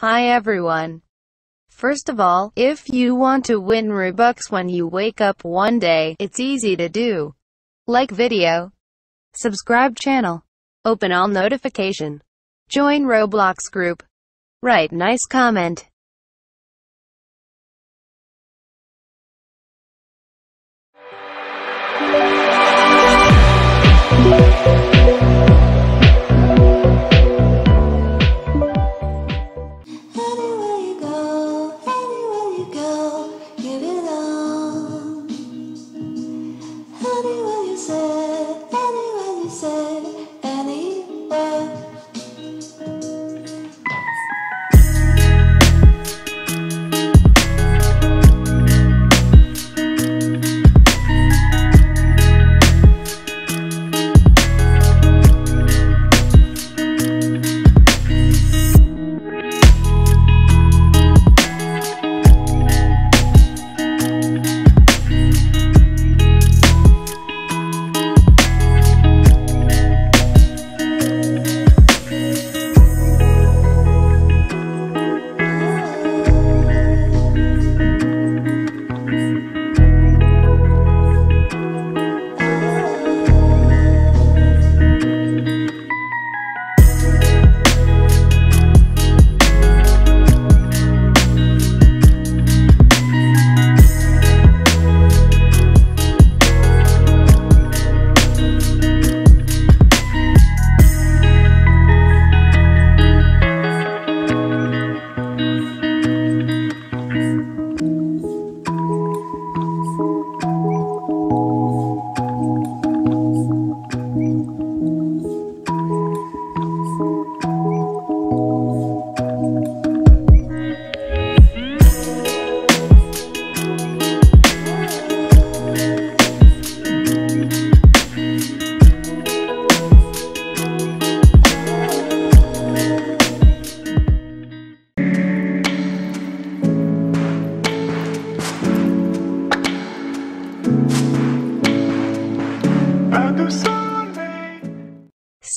Hi everyone. First of all, if you want to win Robux when you wake up one day, it's easy to do. Like video, subscribe channel, open all notification, join Roblox group, write nice comment. Anywhere you say,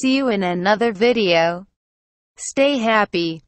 See you in another video. Stay happy.